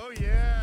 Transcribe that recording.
Oh yeah.